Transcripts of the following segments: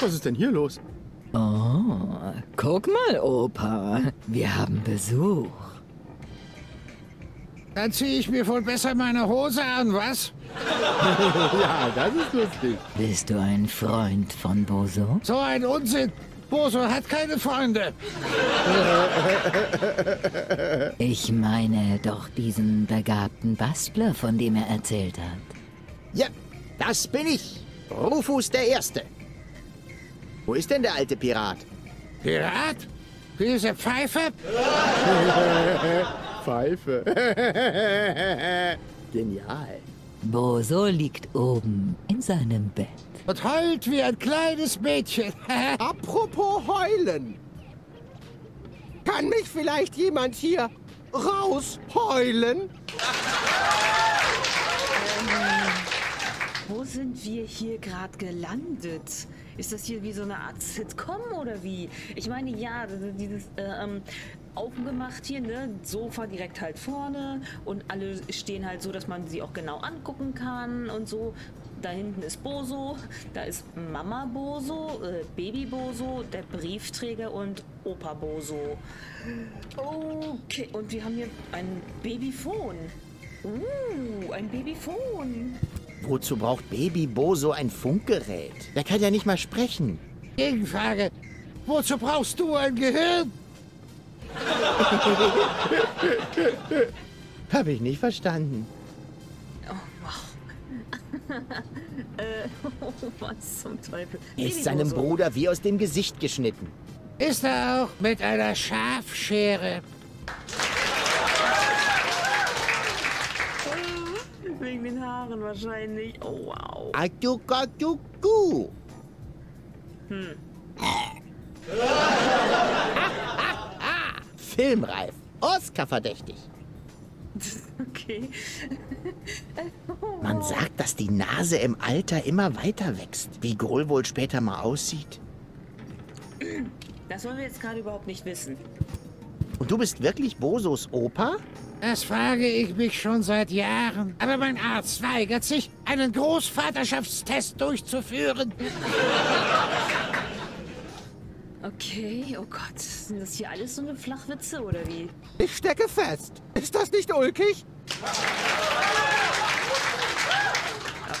Was ist denn hier los? Oh, guck mal, Opa. Wir haben Besuch. Dann ziehe ich mir wohl besser meine Hose an, was? Ja, das ist lustig. Bist du ein Freund von Boso? So ein Unsinn. Boso hat keine Freunde. Ich meine doch diesen begabten Bastler, von dem er erzählt hat. Ja, das bin ich. Rufus der Erste. Wo ist denn der alte Pirat? Pirat? Diese Pfeife? Pfeife. Genial. Boso liegt oben in seinem Bett. Und heult wie ein kleines Mädchen. Apropos heulen. Kann mich vielleicht jemand hier rausheulen? Wo sind wir hier gerade gelandet? Ist das hier wie so eine Art Sitcom oder wie? Ich meine, ja, dieses äh, ähm, aufgemacht hier, ne? Sofa direkt halt vorne und alle stehen halt so, dass man sie auch genau angucken kann und so. Da hinten ist Boso, da ist Mama Boso, äh, Baby Boso, der Briefträger und Opa Boso. Okay, und wir haben hier ein Babyphone. Uh, ein Babyphone. Wozu braucht Baby Boso ein Funkgerät? Der kann ja nicht mal sprechen. Gegenfrage. Wozu brauchst du ein Gehirn? Hab ich nicht verstanden. Äh, was zum Teufel? Er ist seinem. Bruder wie aus dem Gesicht geschnitten. Ist er auch mit einer Schafschere? Haaren wahrscheinlich. Oh, wow. Atukaduku. Filmreif. Oscar-verdächtig. Okay. Man sagt, dass die Nase im Alter immer weiter wächst. Wie Grohl wohl später mal aussieht. Das wollen wir jetzt gerade überhaupt nicht wissen. Und du bist wirklich Bosos Opa? Das frage ich mich schon seit Jahren. Aber mein Arzt weigert sich, einen Großvaterschaftstest durchzuführen. Okay, oh Gott. Sind das hier alles so eine Flachwitze oder wie? Ich stecke fest. Ist das nicht ulkig?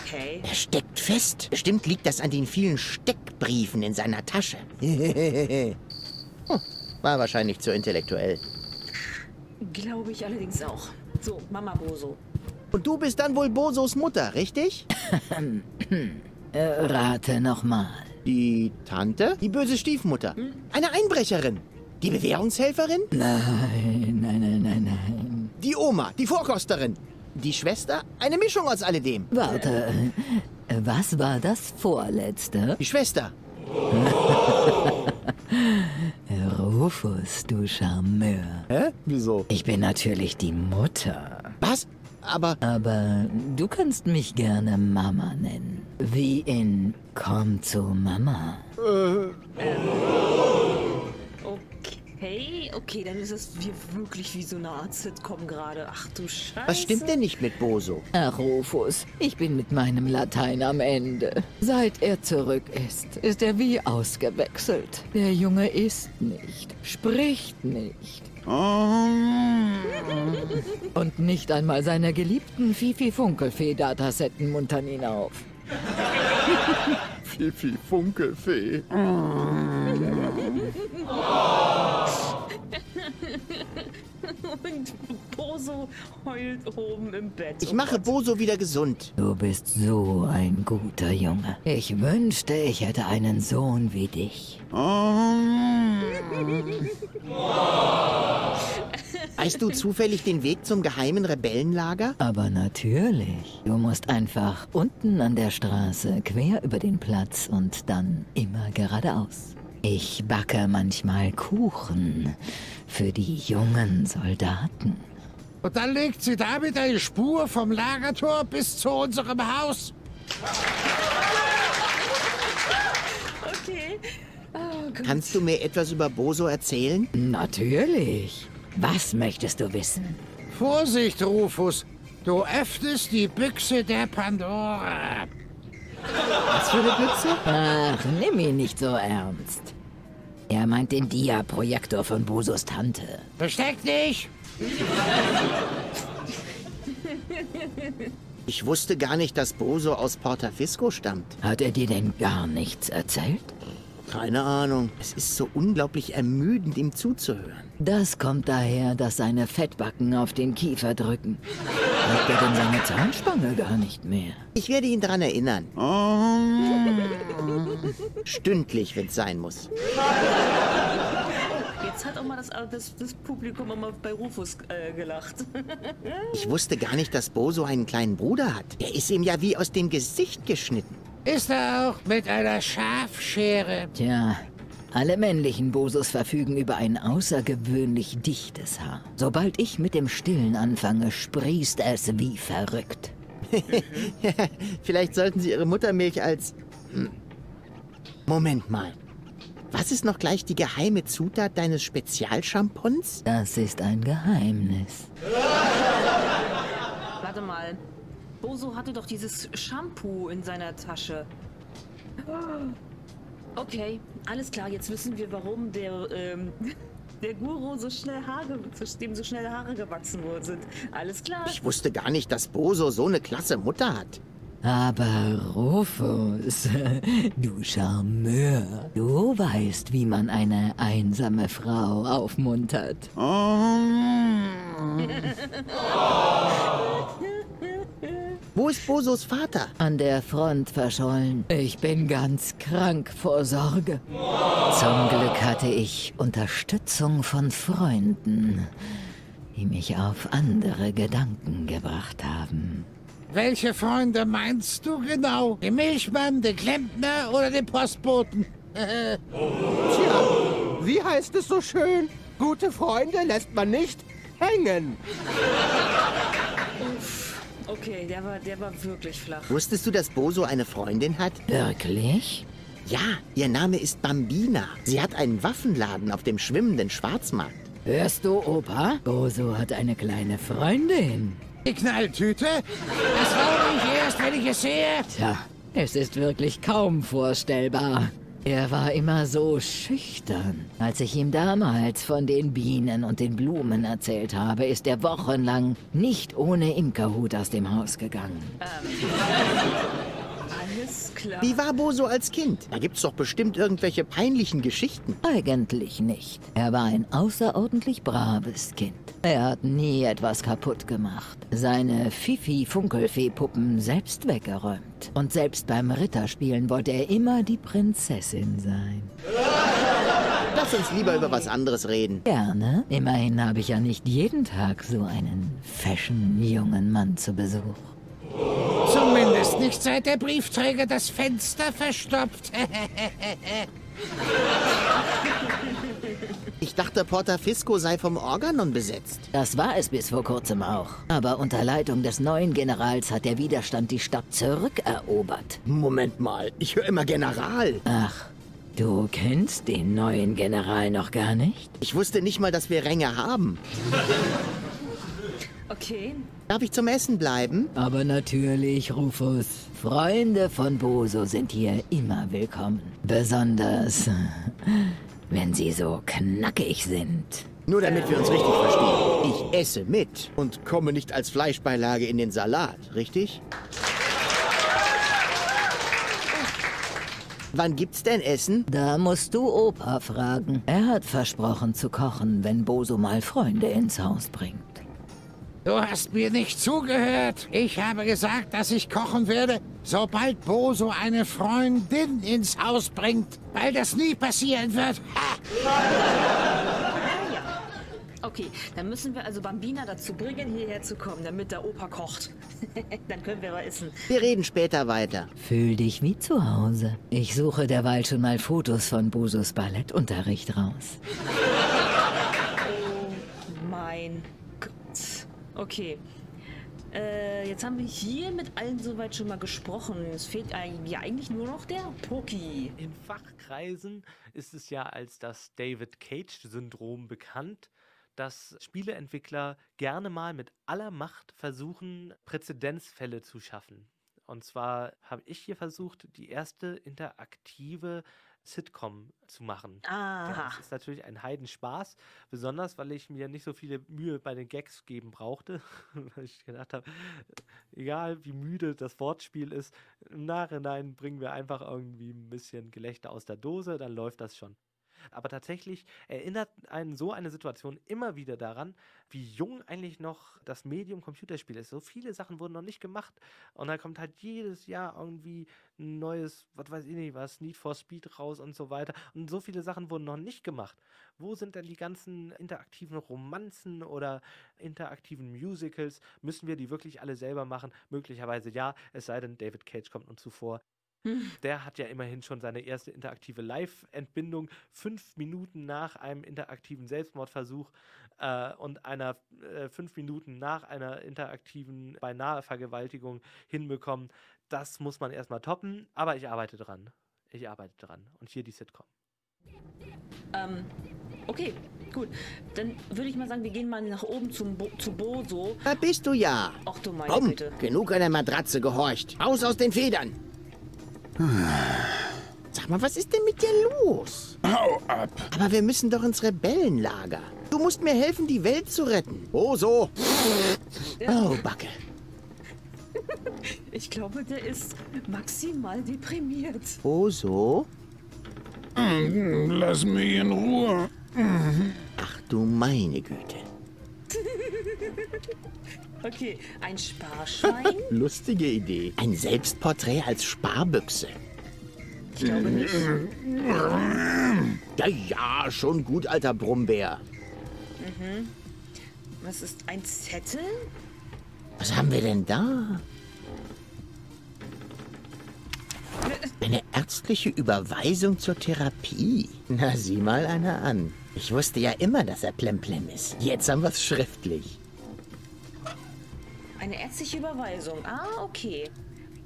Okay. Er steckt fest. Bestimmt liegt das an den vielen Steckbriefen in seiner Tasche. Hm, War wahrscheinlich zu intellektuell. Glaube ich allerdings auch. So, Mama Boso. Und du bist dann wohl Bosos Mutter, richtig? Äh, rate nochmal. Die Tante? Die böse Stiefmutter. Eine Einbrecherin. Die Bewährungshelferin? Nein, nein, nein, nein, nein. Die Oma, die Vorkosterin. Die Schwester? Eine Mischung aus alledem. Warte, äh, was war das vorletzte? Die Schwester. Rufus, du Charmeur. Hä? Wieso? Ich bin natürlich die Mutter. Was? Aber Aber du kannst mich gerne Mama nennen. Wie in Komm zu Mama. Okay, okay, dann ist es wirklich wie so eine Art Sitcom gerade. Ach du Scheiße. was stimmt denn nicht mit Boso? Ach, Rufus, ich bin mit meinem Latein am Ende. Seit er zurück ist, ist er wie ausgewechselt. Der Junge isst nicht, spricht nicht. Und nicht einmal seiner geliebten Fifi-Funkelfee-Datasetten muntern ihn auf. Fifi Funkelfee. Und heult oben im Bett. Ich mache. Boso wieder gesund. Du bist so ein guter Junge. Ich wünschte, ich hätte einen Sohn wie dich. Weißt du zufällig den Weg zum geheimen Rebellenlager? Aber natürlich. Du musst einfach unten an der Straße quer über den Platz und dann immer geradeaus. Ich backe manchmal Kuchen für die jungen Soldaten. Und dann legt sie damit eine Spur vom Lagertor bis zu unserem Haus. Okay. Oh. Kannst du mir etwas über Boso erzählen? Natürlich. Was möchtest du wissen? Vorsicht, Rufus. Du öffnest die Büchse der Pandora. Was für eine Büchse? Ach, nimm ihn nicht so ernst. Er meint den Dia-Projektor von Bosos Tante. Versteck dich! Ich wusste gar nicht, dass Boso aus Portafisco stammt. Hat er dir denn gar nichts erzählt? Keine Ahnung. Es ist so unglaublich ermüdend, ihm zuzuhören. Das kommt daher, dass seine Fettbacken auf den Kiefer drücken. Hat er denn seine Zahnspange gar nicht mehr? Ich werde ihn daran erinnern. Stündlich, wenn es sein muss. Jetzt hat auch mal das, das, das Publikum immer bei Rufus äh, gelacht. Ich wusste gar nicht, dass Boso einen kleinen Bruder hat. Der ist ihm ja wie aus dem Gesicht geschnitten. Ist er auch mit einer Schafschere? Tja, alle männlichen Bosos verfügen über ein außergewöhnlich dichtes Haar. Sobald ich mit dem Stillen anfange, sprießt es wie verrückt. Vielleicht sollten Sie Ihre Muttermilch als... Hm. Moment mal. Was ist noch gleich die geheime Zutat deines Spezialschampons? Das ist ein Geheimnis. Warte mal. Boso hatte doch dieses Shampoo in seiner Tasche. Okay, alles klar. Jetzt wissen wir, warum der, ähm, der Guru so schnell Haare, dem so schnell Haare gewachsen worden sind. Alles klar. Ich wusste gar nicht, dass Boso so eine klasse Mutter hat. Aber Rufus, du Charmeur, du weißt, wie man eine einsame Frau aufmuntert. Wo ist Bosos Vater? An der Front verschollen. Ich bin ganz krank vor Sorge. Zum Glück hatte ich Unterstützung von Freunden, die mich auf andere Gedanken gebracht haben. Welche Freunde meinst du genau? Den Milchmann, den Klempner oder den Postboten? Tja, wie heißt es so schön? Gute Freunde lässt man nicht hängen. Okay, der war, der war wirklich flach. Wusstest du, dass Boso eine Freundin hat? Wirklich? Ja, ihr Name ist Bambina. Sie hat einen Waffenladen auf dem schwimmenden Schwarzmarkt. Hörst du, Opa? Boso hat eine kleine Freundin. Die Knalltüte? Das glaube ich erst, wenn ich es sehe. Tja, es ist wirklich kaum vorstellbar. Er war immer so schüchtern. Als ich ihm damals von den Bienen und den Blumen erzählt habe, ist er wochenlang nicht ohne Imkerhut aus dem Haus gegangen. Alles klar. Wie war Boso als Kind? Da gibt's doch bestimmt irgendwelche peinlichen Geschichten. Eigentlich nicht. Er war ein außerordentlich braves Kind. Er hat nie etwas kaputt gemacht. Seine Fifi-Funkelfee-Puppen selbst weggeräumt. Und selbst beim Ritterspielen wollte er immer die Prinzessin sein. Lass uns lieber über was anderes reden. Gerne. Immerhin habe ich ja nicht jeden Tag so einen fashion-jungen Mann zu Besuch. Zumindest nicht seit der Briefträger das Fenster verstopft. Ich dachte, Portafisco sei vom Organon besetzt. Das war es bis vor kurzem auch. Aber unter Leitung des neuen Generals hat der Widerstand die Stadt zurückerobert. Moment mal, ich höre immer General. Ach, du kennst den neuen General noch gar nicht? Ich wusste nicht mal, dass wir Ränge haben. Okay. Darf ich zum Essen bleiben? Aber natürlich, Rufus. Freunde von Boso sind hier immer willkommen. Besonders, wenn sie so knackig sind. Nur damit wir uns richtig verstehen. Ich esse mit und komme nicht als Fleischbeilage in den Salat, richtig? Wann gibt's denn Essen? Da musst du Opa fragen. Er hat versprochen zu kochen, wenn Boso mal Freunde ins Haus bringt. Du hast mir nicht zugehört. Ich habe gesagt, dass ich kochen werde, sobald Boso eine Freundin ins Haus bringt. Weil das nie passieren wird. Ha! Okay, dann müssen wir also Bambina dazu bringen, hierher zu kommen, damit der Opa kocht. dann können wir aber essen. Wir reden später weiter. Fühl dich wie zu Hause. Ich suche derweil schon mal Fotos von Bosos Ballettunterricht raus. Mein Gott. Okay. Äh, jetzt haben wir hier mit allen soweit schon mal gesprochen. Es fehlt eigentlich- ja eigentlich nur noch der Poki. In Fachkreisen ist es ja als das David Cage-Syndrom bekannt, dass Spieleentwickler gerne mal mit aller Macht versuchen, Präzedenzfälle zu schaffen. Und zwar habe ich hier versucht, die erste interaktive Sitcom zu machen. Aha. Das ist natürlich ein Heidenspaß, besonders weil ich mir nicht so viele Mühe bei den Gags geben brauchte, weil ich gedacht habe, egal wie müde das Wortspiel ist, im Nachhinein bringen wir einfach irgendwie ein bisschen Gelächter aus der Dose, dann läuft das schon. Aber tatsächlich erinnert einen so eine Situation immer wieder daran, wie jung eigentlich noch das Medium Computerspiel ist. So viele Sachen wurden noch nicht gemacht und da kommt halt jedes Jahr irgendwie ein neues, was weiß ich nicht, was, Need for Speed raus und so weiter. Und so viele Sachen wurden noch nicht gemacht. Wo sind denn die ganzen interaktiven Romanzen oder interaktiven Musicals? Müssen wir die wirklich alle selber machen? Möglicherweise ja, es sei denn, David Cage kommt uns zuvor. Der hat ja immerhin schon seine erste interaktive Live-Entbindung fünf Minuten nach einem interaktiven Selbstmordversuch äh, und einer äh, fünf Minuten nach einer interaktiven beinahe Vergewaltigung hinbekommen. Das muss man erstmal toppen, aber ich arbeite dran. Ich arbeite dran. Und hier die Sitcom. Ähm, okay, gut. Dann würde ich mal sagen, wir gehen mal nach oben zum Bo zu Boso. Da bist du ja. Ach du meine Komm, Güte. genug an der Matratze gehorcht. Aus aus den Federn. Sag mal, was ist denn mit dir los? Hau ab. Aber wir müssen doch ins Rebellenlager. Du musst mir helfen, die Welt zu retten. Oh, so. Oh, Backe. Ich glaube, der ist maximal deprimiert. Oh, so. Lass mich in Ruhe. Ach du meine Güte. Okay, ein Sparschwein? Lustige Idee. Ein Selbstporträt als Sparbüchse. Ich glaube nicht. Ja, ja, schon gut, alter Brummbär. Was ist ein Zettel? Was haben wir denn da? Eine ärztliche Überweisung zur Therapie. Na, sieh mal einer an. Ich wusste ja immer, dass er plemplem ist. Jetzt haben wir es schriftlich. Eine ärztliche Überweisung. Ah, okay.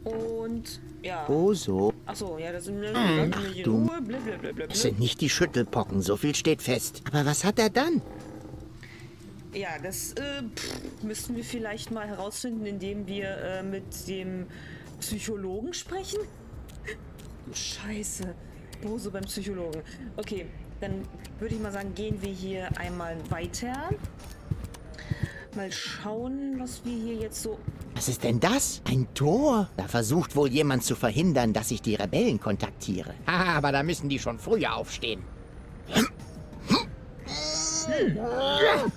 Und ja. Oh, so. Achso, ja, das sind ne, ach in du- Ruhe. Blablabla. Es sind nicht die Schüttelpocken, so viel steht fest. Aber was hat er dann? Ja, das äh, pff, müssten wir vielleicht mal herausfinden, indem wir äh, mit dem Psychologen sprechen. Scheiße. Boso beim Psychologen. Okay, dann würde ich mal sagen, gehen wir hier einmal weiter. Mal schauen, was wir hier jetzt so. Was ist denn das? Ein Tor? Da versucht wohl jemand zu verhindern, dass ich die Rebellen kontaktiere. Haha, aber da müssen die schon früher aufstehen.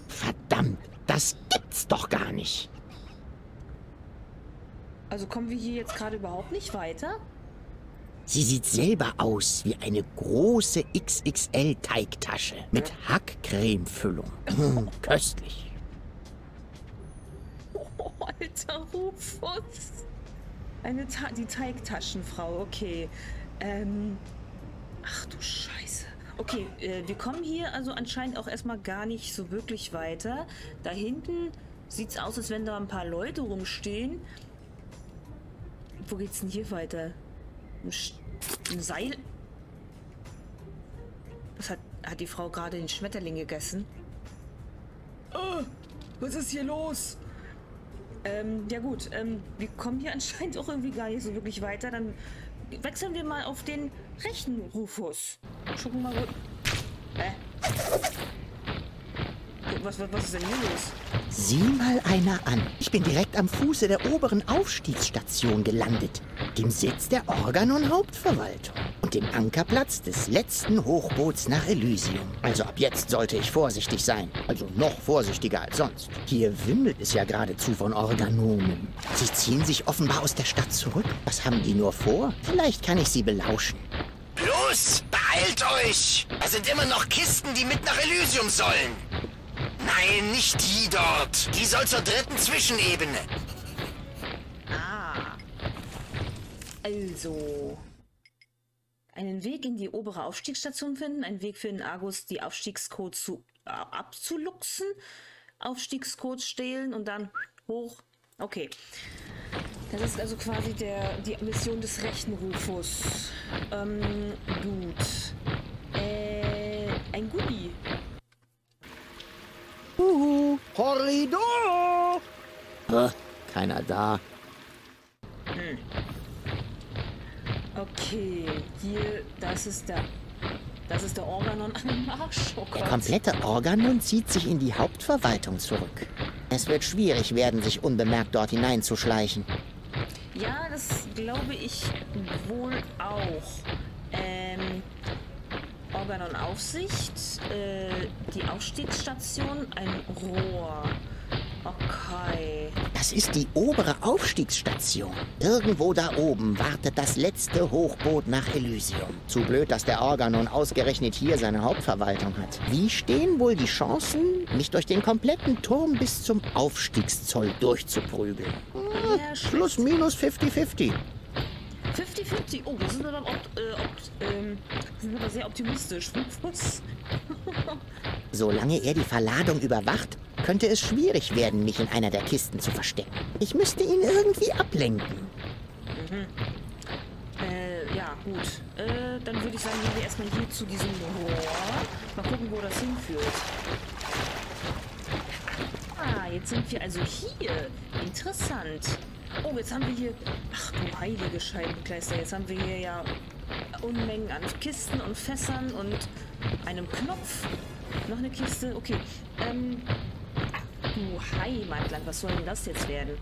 Verdammt, das gibt's doch gar nicht. Also kommen wir hier jetzt gerade überhaupt nicht weiter? Sie sieht selber aus wie eine große XXL-Teigtasche mit Hackcremefüllung. Mm, Köstlich. Alter Rufus. Eine Ta die Teigtaschenfrau, okay. Ähm. Ach du Scheiße. Okay, äh, wir kommen hier also anscheinend auch erstmal gar nicht so wirklich weiter. Da hinten sieht's aus, als wenn da ein paar Leute rumstehen. Wo geht's denn hier weiter? Ein, Sch- ein Seil? Was hat, hat die Frau gerade den Schmetterling gegessen? Oh, was ist hier los? Ähm, ja gut, ähm, wir kommen hier anscheinend auch irgendwie gar nicht so wirklich weiter. Dann wechseln wir mal auf den rechten Rufus. Gucken mal, wo... Hä? Was, was, was ist denn hier los? Sieh mal einer an. Ich bin direkt am Fuße der oberen Aufstiegsstation gelandet, dem Sitz der Organ- und dem Ankerplatz des letzten Hochboots nach Elysium. Also ab jetzt sollte ich vorsichtig sein. Also noch vorsichtiger als sonst. Hier wimmelt es ja geradezu von Organomen. Sie ziehen sich offenbar aus der Stadt zurück. Was haben die nur vor? Vielleicht kann ich sie belauschen. Los, beeilt euch! Da sind immer noch Kisten, die mit nach Elysium sollen. Nein, nicht die dort. Die soll zur dritten Zwischenebene. Ah. Also. Einen Weg in die obere Aufstiegsstation finden, einen Weg für den Argus, die Aufstiegscodes zu, äh, abzuluxen, Aufstiegscodes stehlen und dann hoch. Okay. Das ist also quasi der, die Mission des rechten Rufus. Ähm, gut. Äh, ein Goodie. Uhu, Horridor! Keiner da. Okay, hier, das ist der. Das ist der Organon am Marsch. Oh Der komplette Organon zieht sich in die Hauptverwaltung zurück. Es wird schwierig werden, sich unbemerkt dort hineinzuschleichen. Ja, das glaube ich wohl auch. Ähm, Organon-Aufsicht, äh, die Aufstiegsstation, ein Rohr. Okay. Das ist die obere Aufstiegsstation. Irgendwo da oben wartet das letzte Hochboot nach Elysium. Zu blöd, dass der Organon ausgerechnet hier seine Hauptverwaltung hat. Wie stehen wohl die Chancen, mich durch den kompletten Turm bis zum Aufstiegszoll durchzuprügeln? Ja, schlecht. Plus minus 50-50. 50-50. Oh, das ist aber, äh, ähm, ist aber sehr optimistisch. Was? Solange er die Verladung überwacht, könnte es schwierig werden, mich in einer der Kisten zu verstecken. Ich müsste ihn irgendwie ablenken. Äh, ja, gut. Äh, dann würde ich sagen, gehen wir erstmal hier zu diesem Rohr. Mal gucken, wo das hinführt. Ah, jetzt sind wir also hier. Interessant. Oh, jetzt haben wir hier... Ach du heilige Scheibenkleister. Jetzt haben wir hier ja Unmengen an Kisten und Fässern und einem Knopf. Noch eine Kiste. Okay. Ähm... Du Heimatland, was soll denn das jetzt werden?